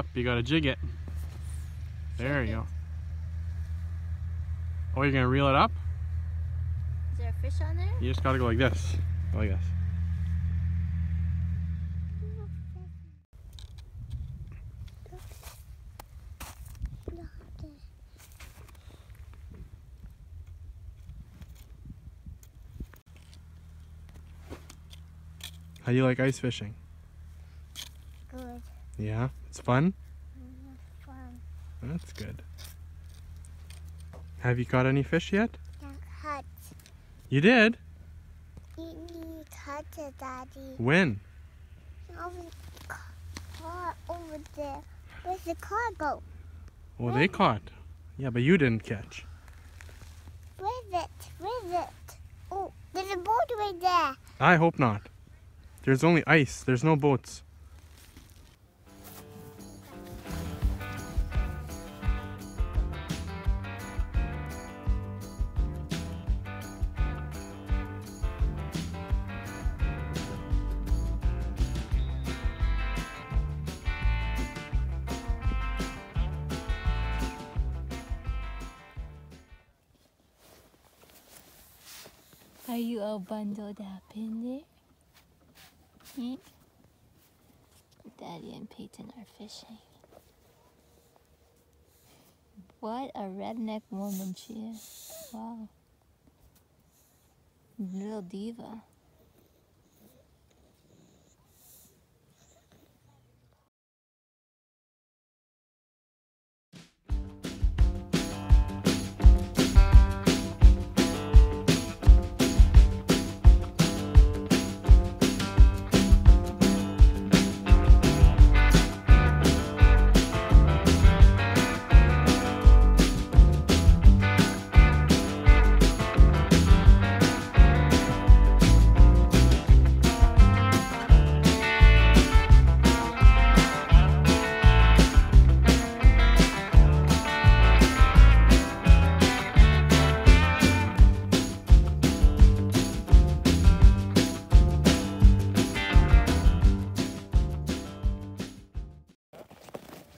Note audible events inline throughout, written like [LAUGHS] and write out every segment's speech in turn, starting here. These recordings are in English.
Up. You gotta jig it. There you go. Oh, you're gonna reel it up? Is there a fish on there? You just gotta go like this. Go like this. How do you like ice fishing? Yeah, it's fun. Fun. That's good. Have you caught any fish yet? Hot. You did. You need hot, Daddy. When? Over car over there. Where's the car go? Well, they caught. Yeah, but you didn't catch. Where's it? Where's it? Oh, there's a boat right there. I hope not. There's only ice. There's no boats. Are you all bundled up in there? Hmm? Daddy and Payton are fishing. What a redneck woman she is. Wow. Little diva.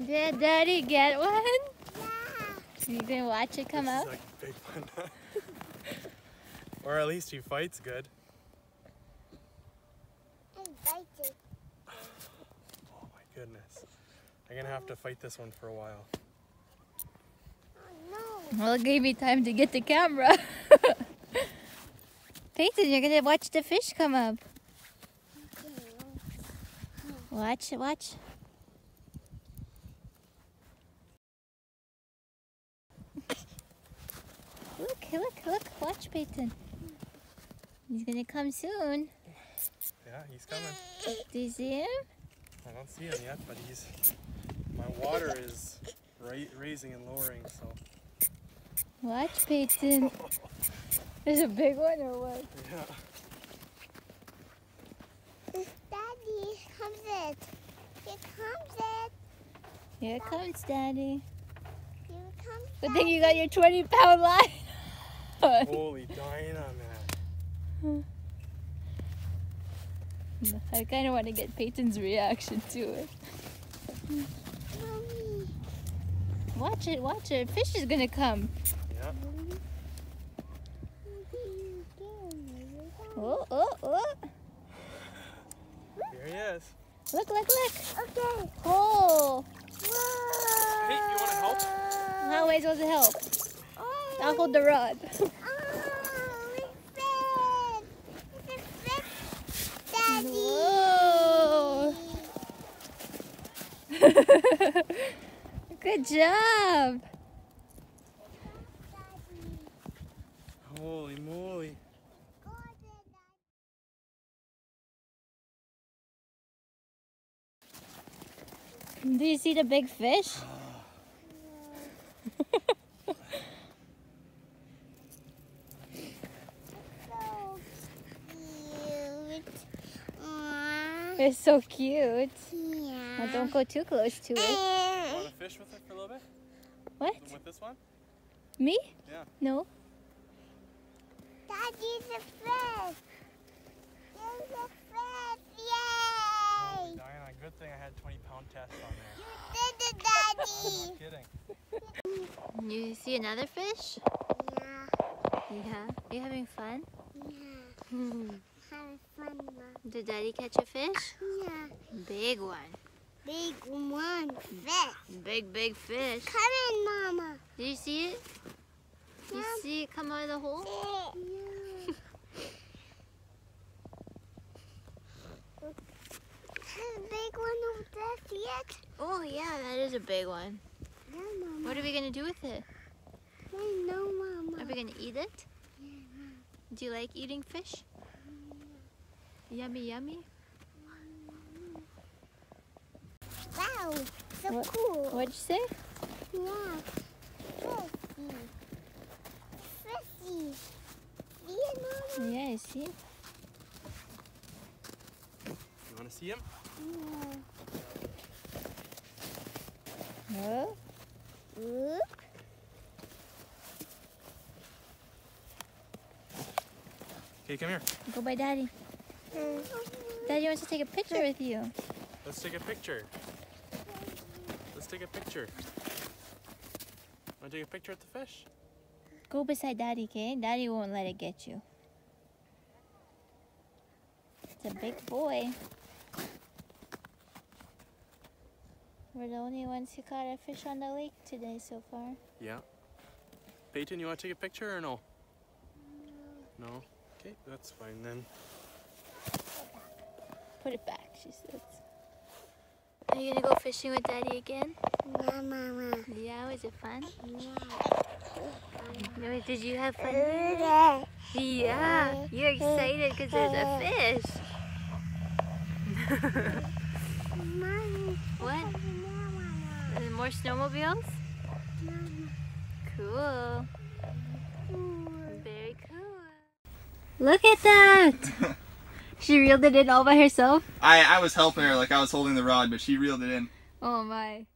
Did Daddy get one? Yeah. You gonna watch it come up? like big fun. [LAUGHS] or at least he fights good. Oh my goodness. I'm gonna have to fight this one for a while. Oh, well, it gave me time to get the camera. [LAUGHS] Payton, you're gonna watch the fish come up. Watch, watch. Look, look, look, watch Payton. He's gonna come soon. Yeah, he's coming. Do you see him? I don't see him yet, but he's. My water is ra raising and lowering, so. Watch Payton. [LAUGHS] There's a big one or what? Yeah. [LAUGHS] Daddy, comes it. Here comes it. Here comes Daddy. Here comes Good thing you got your 20 pound line. [LAUGHS] on. Holy Dinah, man. I kind of want to get Payton's reaction to it. Watch it, watch it. Fish is gonna come. Yeah. Oh, oh, oh. Here he is. Look, look, look. Okay. Oh. Hey, you want to help? How am I supposed to help? I'll hold the rod. Whoa. [LAUGHS] Good job. Holy moly. Do you see the big fish? Oh. It's so cute. Now don't go too close to it. Eh. You want to fish with it for a little bit? What? With this one? Me? Yeah. No. Daddy's a fish. There's a fish. Holy Yay! Oh, Diana, good thing I had 20 pound test on there. You did it, Daddy. [LAUGHS] I'm not kidding. You see another fish? Yeah, Yeah. Are you having fun? yeah. Have fun, Mom. Did Daddy catch a fish? Yeah. Big one. Big one fish. Big, big fish. Come in, Mama. Did you see it? You see it come out of the hole? Yeah. [LAUGHS] Big one over there, see it? Oh yeah, that is a big one. Yeah, Mama. What are we gonna do with it? I know, Mama. Are we gonna eat it? Yeah. Do you like eating fish? Yummy, yummy. Wow, so What- cool. What'd you say? Yeah. Fishy. Fishy. See it, Mama? Yeah, I see. You want to see him? Yeah. Oh, Oop. Okay, come here. go by Daddy. Daddy wants to take a picture with you. Let's take a picture. Let's take a picture. Want to take a picture of the fish? Go beside Daddy, okay? Daddy won't let it get you. It's a big boy. We're the only ones who caught a fish on the lake today so far. Yeah. Payton, you want to take a picture or no? No? Okay, that's fine then. Put it back, she says. Are you gonna go fishing with Daddy again? Yeah, Mama. Yeah, was it fun? Yeah. Did you have fun? Yeah. Yeah, you're excited because there's a fish. Mommy. [LAUGHS] What? More snowmobiles? Cool. Very cool. Look at that! [LAUGHS] she reeled it in all by herself. I, I was helping her like I was holding the rod, but she reeled it in. Oh my.